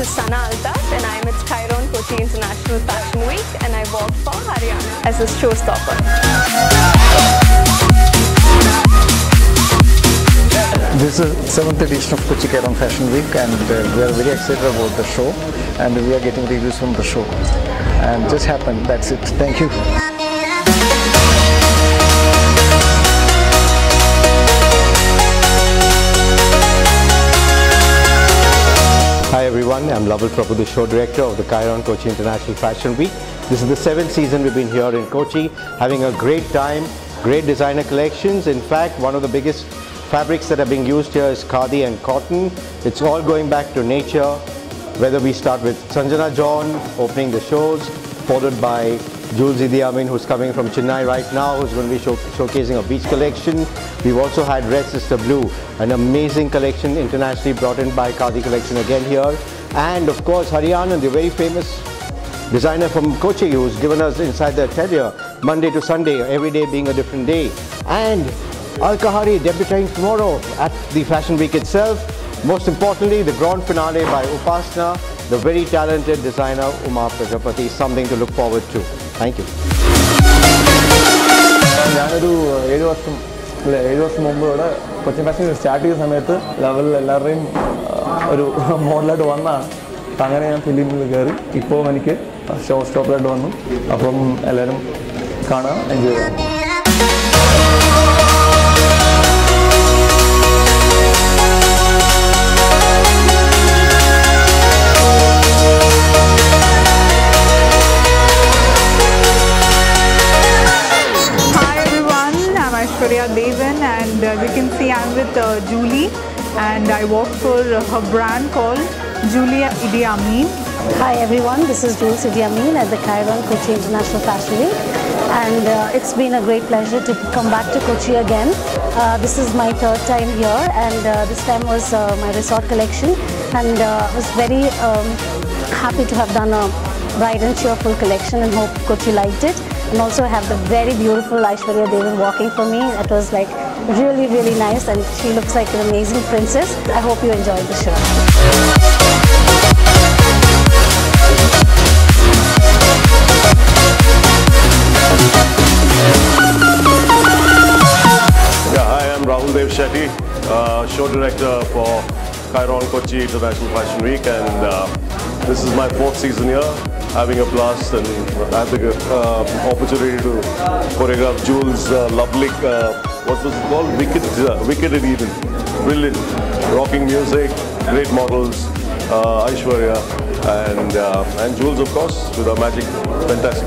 this is Sana Altaf and I am at Kyron Kochi International Fashion Week and I work for Haryana as a showstopper. This is seventh edition of Kochi Kyron Fashion Week and uh, we are very excited about the show and we are getting reviews from the show. And just happened, that's it. Thank you. Everyone, I'm Laval Prabhu, the show director of the Kyron Kochi International Fashion Week. This is the seventh season we've been here in Kochi, having a great time, great designer collections. In fact, one of the biggest fabrics that are being used here is khadi and cotton. It's all going back to nature, whether we start with Sanjana John opening the shows, followed by Jules Idi Amin who's coming from Chennai right now, who's going to be show showcasing a beach collection. We've also had Red Sister Blue, an amazing collection internationally brought in by Khadi Collection again here and of course Haryana, the very famous designer from Kochi who's given us inside the atelier Monday to Sunday, every day being a different day. And Al Kahari debuting tomorrow at the Fashion Week itself. Most importantly, the grand finale by Upasana, the very talented designer Uma Prajapati, something to look forward to. Thank you. ഞാനൊരു ഏഴ് വർഷം അല്ല ഏഴ് വർഷം മുമ്പോടെ Cochin fashion start ഒരു മോഡലായിട്ട് വന്നതാണ്. അപ്പം അങ്ങനെ ഞാൻ ഫിലിമിൽ കയറി ഇപ്പോൾ എനിക്ക് ഷോ സ്റ്റോപ്പറായിട്ട് വന്നു. അപ്പം എല്ലാവരും കാണാം. എൻജോയ് ചെയ്യാം. Devan and uh, you can see I'm with uh, Julie. And I work for uh, her brand called Julia Idi Amin. Hi everyone, this is Jules Idi Amin at the Kyron Kochi International Fashion Week and uh, it's been a great pleasure to come back to Kochi again. Uh, this is my third time here and uh, this time was uh, my resort collection and uh, I was very um, happy to have done a bright and cheerful collection and hope Kochi liked it and also have the very beautiful Aishwarya Devan walking for me. It was like really really nice and she looks like an amazing princess. I hope you enjoyed the show. Rahul Dev Shetty, uh, show director for Kyron Kochi International Fashion Week, and uh, this is my fourth season here, having a blast, and I had the uh, opportunity to choreograph Jules' uh, lovely, uh, what was it called? Wicked, uh, Wicked in Eden. Brilliant, rocking music, great models, uh, Aishwarya, and uh, and Jules, of course, with her magic, fantastic.